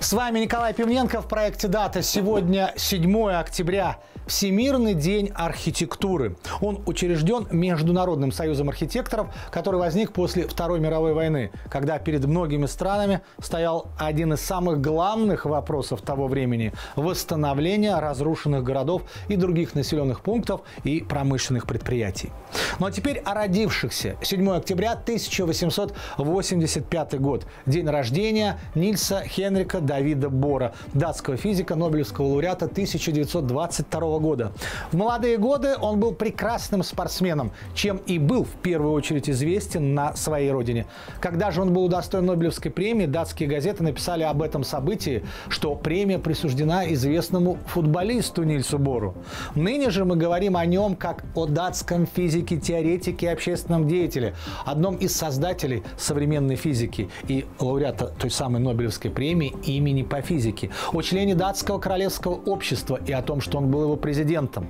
С вами Николай Пивненко в проекте «Дата». Сегодня 7 октября. Всемирный день архитектуры. Он учрежден Международным союзом архитекторов, который возник после Второй мировой войны, когда перед многими странами стоял один из самых главных вопросов того времени – восстановление разрушенных городов и других населенных пунктов и промышленных предприятий. Ну а теперь о родившихся. 7 октября 1885 год. День рождения Нильса Хенрика Давида Бора, датского физика, Нобелевского лауреата 1922 года. В молодые годы он был прекрасным спортсменом, чем и был в первую очередь известен на своей родине. Когда же он был удостоен Нобелевской премии, датские газеты написали об этом событии, что премия присуждена известному футболисту Нильсу Бору. Ныне же мы говорим о нем как о датском физике, теоретике и общественном деятеле, одном из создателей современной физики и лауреата той самой Нобелевской премии имени по физике, о члене датского королевского общества и о том, что он был его президентом.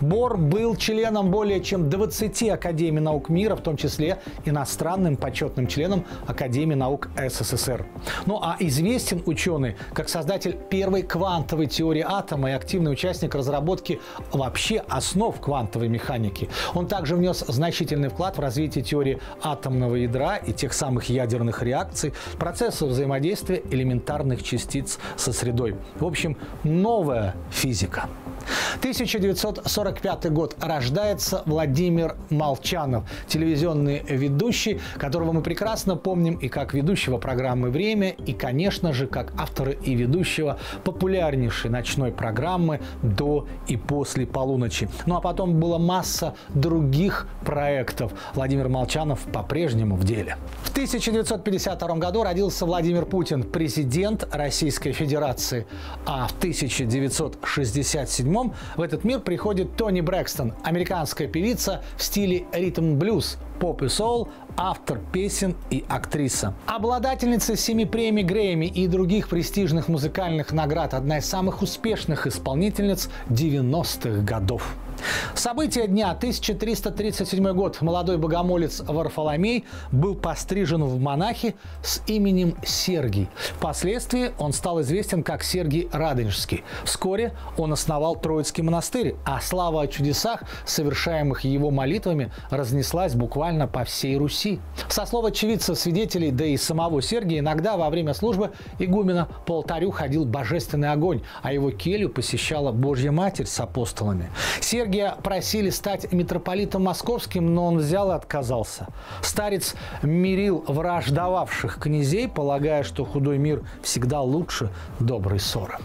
Бор был членом более чем 20 Академий наук мира, в том числе иностранным почетным членом Академии наук СССР. Ну а известен ученый как создатель первой квантовой теории атома и активный участник разработки вообще основ квантовой механики. Он также внес значительный вклад в развитие теории атомного ядра и тех самых ядерных реакций, процессов взаимодействия элементарных частиц со средой. В общем, новая физика. 1945 год. Рождается Владимир Молчанов, телевизионный ведущий, которого мы прекрасно помним и как ведущего программы «Время», и, конечно же, как автора и ведущего популярнейшей ночной программы «До и после полуночи». Ну а потом была масса других проектов. Владимир Молчанов по-прежнему в деле. В 1952 году родился Владимир Путин, президент Российской Федерации. А в 1967 в этот мир приходит Тони Брэкстон, американская певица в стиле ритм-блюз, поп и соул, автор песен и актриса. Обладательница семи премий Грэмми и других престижных музыкальных наград, одна из самых успешных исполнительниц 90-х годов. События дня. 1337 год. Молодой богомолец Варфоломей был пострижен в монахи с именем Сергий. Впоследствии он стал известен как Сергий Радонежский. Вскоре он основал Троицкий монастырь, а слава о чудесах, совершаемых его молитвами, разнеслась буквально по всей Руси. Со слов очевидцев, свидетелей, да и самого Сергия, иногда во время службы игумена по алтарю ходил божественный огонь, а его келью посещала Божья Матерь с апостолами. Сергий Сергия просили стать митрополитом московским, но он взял и отказался. Старец мирил враждовавших князей, полагая, что худой мир всегда лучше доброй ссоры.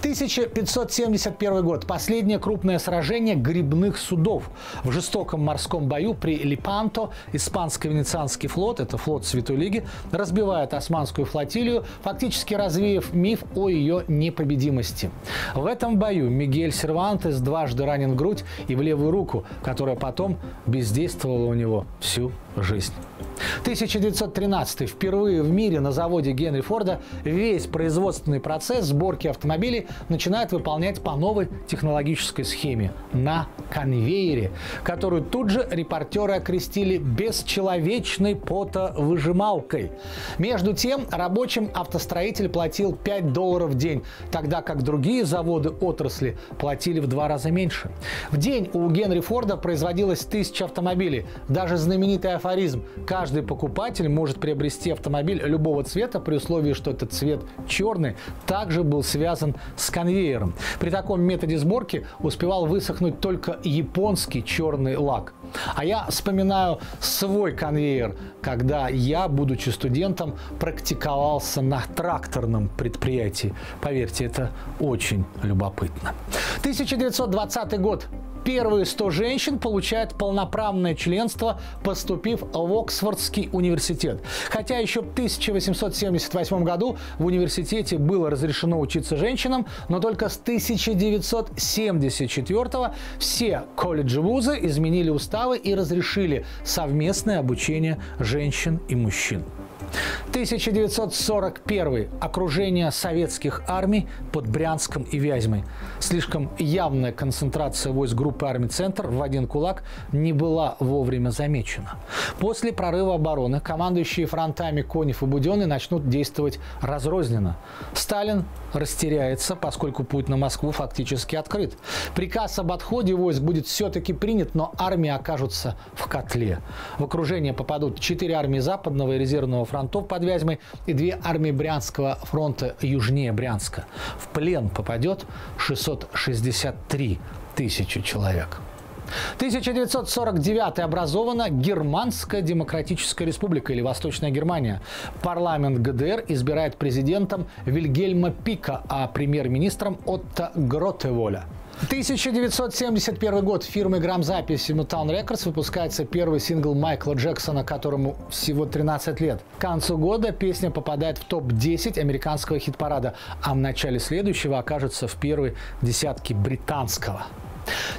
1571 год. Последнее крупное сражение грибных судов. В жестоком морском бою при Липанто испанско-венецианский флот, это флот Святой Лиги, разбивает османскую флотилию, фактически развеяв миф о ее непобедимости. В этом бою Мигель Сервантес дважды ранен в грудь и в левую руку, которая потом бездействовала у него всю жизнь. 1913. Впервые в мире на заводе Генри Форда весь производственный процесс сборки автомобилей начинает выполнять по новой технологической схеме – на конвейере, которую тут же репортеры окрестили бесчеловечной потовыжималкой. Между тем, рабочим автостроитель платил 5 долларов в день, тогда как другие заводы отрасли платили в два раза меньше. В день у Генри Форда производилось тысяча автомобилей. Даже знаменитый афоризм «Каждый покупатель может приобрести автомобиль любого цвета при условии, что этот цвет черный, также был связан с конвейером. При таком методе сборки успевал высохнуть только японский черный лак. А я вспоминаю свой конвейер, когда я, будучи студентом, практиковался на тракторном предприятии. Поверьте, это очень любопытно. 1920 год. Первые 100 женщин получают полноправное членство, поступив в Оксфордский университет. Хотя еще в 1878 году в университете было разрешено учиться женщинам, но только с 1974 все колледжи-вузы изменили уставы и разрешили совместное обучение женщин и мужчин. 1941. Окружение советских армий под Брянском и Вязьмой. Слишком явная концентрация войск группы армий «Центр» в один кулак не была вовремя замечена. После прорыва обороны командующие фронтами Конев и Буденный начнут действовать разрозненно. Сталин растеряется, поскольку путь на Москву фактически открыт. Приказ об отходе войск будет все-таки принят, но армии окажутся в котле. В окружение попадут четыре армии Западного и резервного фронтов под Вязьмой и две армии Брянского фронта южнее Брянска. В плен попадет 663 тысячи человек. 1949 образована Германская Демократическая Республика или Восточная Германия. Парламент ГДР избирает президентом Вильгельма Пика, а премьер-министром Отто Гротеволя. 1971 год. Фирмы грамзаписи Motown Records выпускается первый сингл Майкла Джексона, которому всего 13 лет. К концу года песня попадает в топ-10 американского хит-парада, а в начале следующего окажется в первой десятке британского.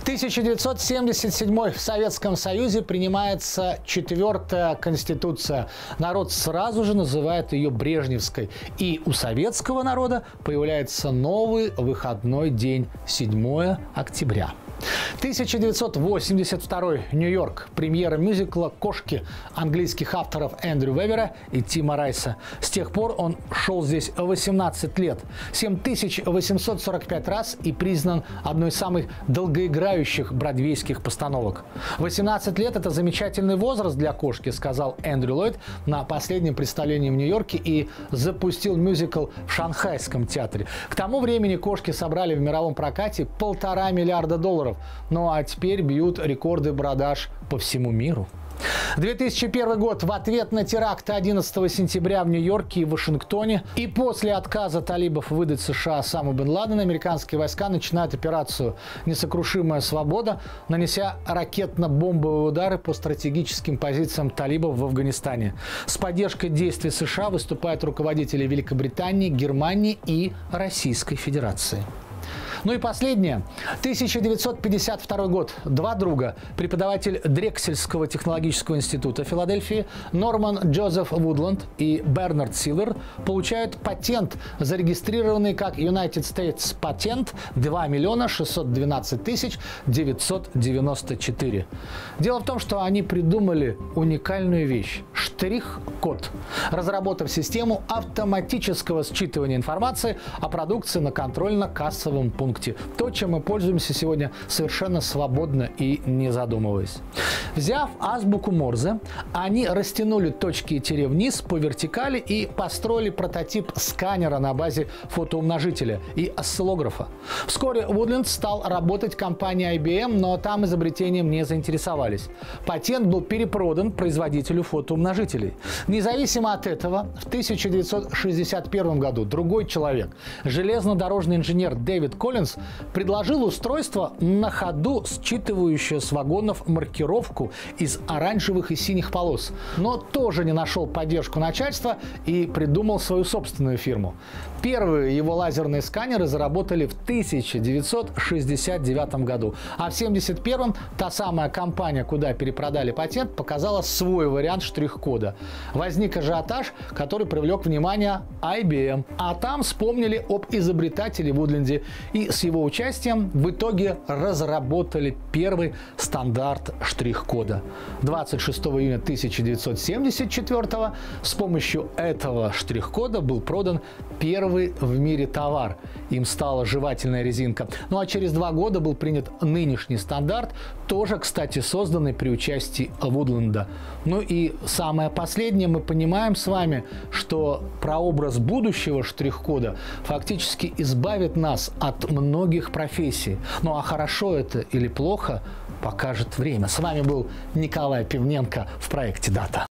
1977 в Советском Союзе принимается четвертая конституция. Народ сразу же называет ее Брежневской. И у советского народа появляется новый выходной день 7 октября. 1982 Нью-Йорк. Премьера мюзикла «Кошки» английских авторов Эндрю Вебера и Тима Райса. С тех пор он шел здесь 18 лет. 7845 раз и признан одной из самых долгоиграющих бродвейских постановок. 18 лет – это замечательный возраст для «Кошки», сказал Эндрю Ллойд на последнем представлении в Нью-Йорке и запустил мюзикл в Шанхайском театре. К тому времени «Кошки» собрали в мировом прокате полтора миллиарда долларов. Ну а теперь бьют рекорды продаж по всему миру. 2001 год. В ответ на теракт 11 сентября в Нью-Йорке и Вашингтоне и после отказа талибов выдать США Саму Бен Ладена, американские войска начинают операцию «Несокрушимая свобода», нанеся ракетно-бомбовые удары по стратегическим позициям талибов в Афганистане. С поддержкой действий США выступают руководители Великобритании, Германии и Российской Федерации. Ну и последнее. 1952 год. Два друга. Преподаватель Дрексельского технологического института Филадельфии Норман Джозеф Вудланд и Бернард Силвер получают патент, зарегистрированный как United States Patent 2 миллиона 612 тысяч 994. Дело в том, что они придумали уникальную вещь – штрих-код, разработав систему автоматического считывания информации о продукции на контрольно-кассовом пункте пункте. То, чем мы пользуемся сегодня совершенно свободно и не задумываясь. Взяв азбуку Морзе, они растянули точки и тире вниз по вертикали и построили прототип сканера на базе фотоумножителя и осциллографа. Вскоре Woodland стал работать компанией IBM, но там изобретением не заинтересовались. Патент был перепродан производителю фотоумножителей. Независимо от этого, в 1961 году другой человек, железнодорожный инженер Дэвид Коллинс, Collins предложил устройство на ходу, считывающее с вагонов маркировку из оранжевых и синих полос, но тоже не нашел поддержку начальства и придумал свою собственную фирму. Первые его лазерные сканеры заработали в 1969 году, а в 1971 та самая компания, куда перепродали патент, показала свой вариант штрих-кода. Возник ажиотаж, который привлек внимание IBM, а там вспомнили об изобретателе Вудленде с его участием в итоге разработали первый стандарт штрих-кода. 26 июня 1974 с помощью этого штрих-кода был продан первый в мире товар. Им стала жевательная резинка. Ну а через два года был принят нынешний стандарт, тоже, кстати, созданный при участии Вудленда. Ну и самое последнее, мы понимаем с вами, что прообраз будущего штрих-кода фактически избавит нас от многих профессий. Ну а хорошо это или плохо, покажет время. С вами был Николай Пивненко в проекте «Дата».